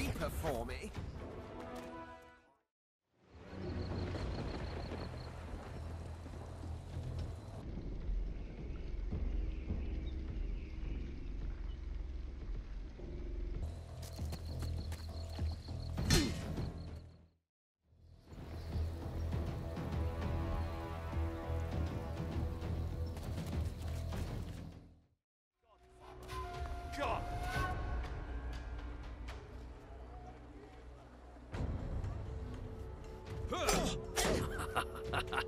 Reaper for me. Ha ha ha ha!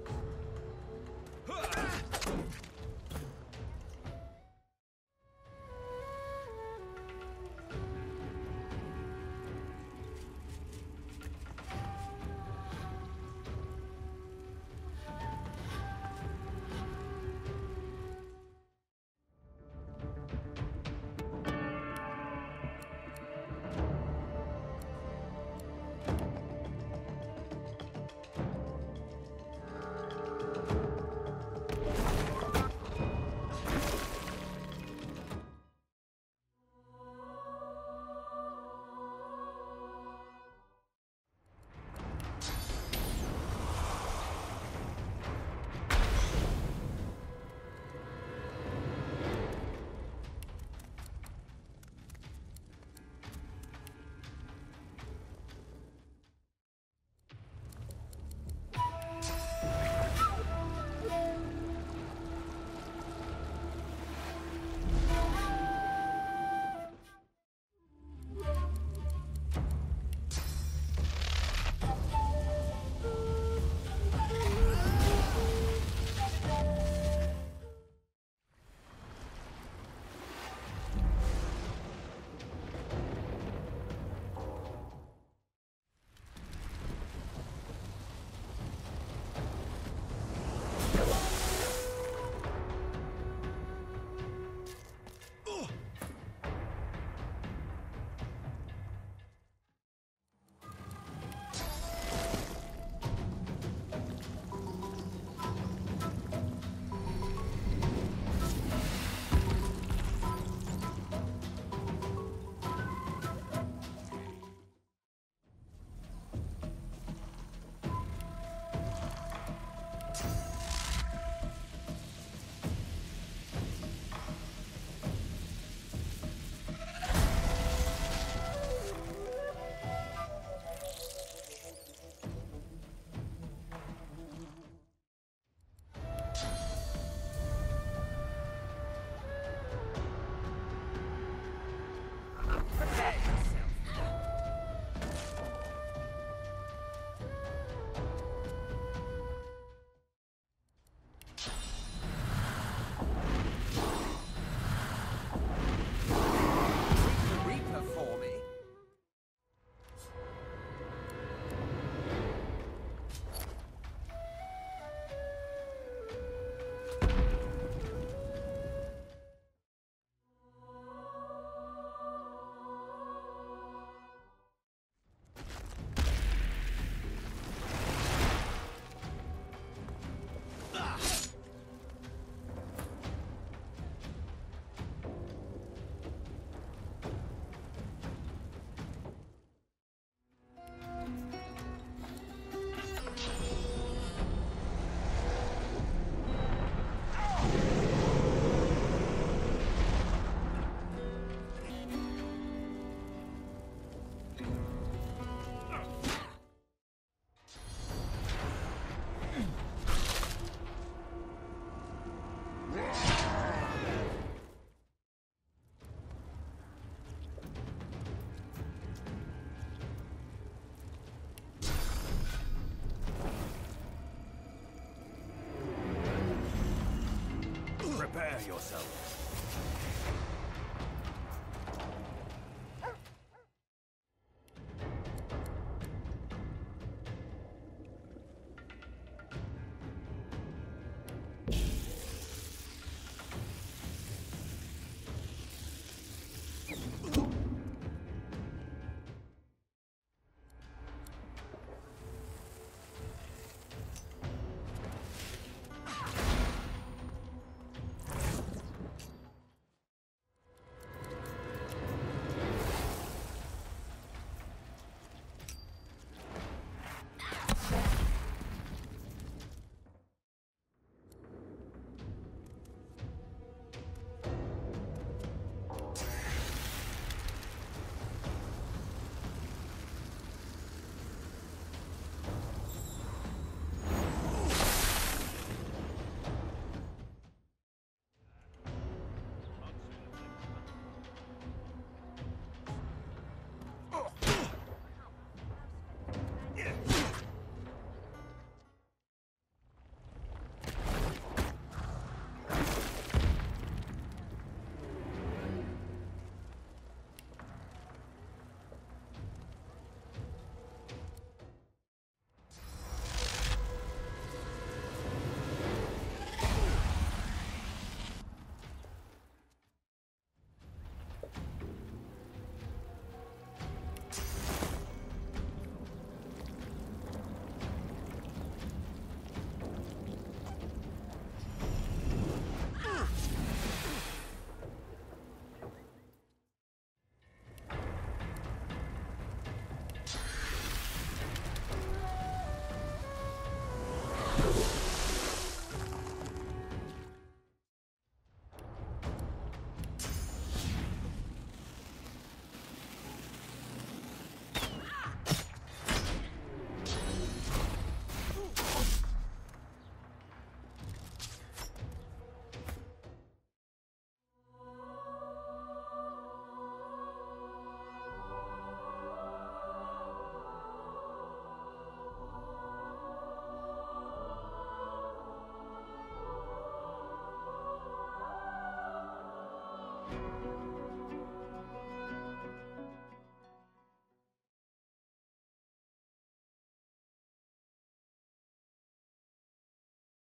Yourself.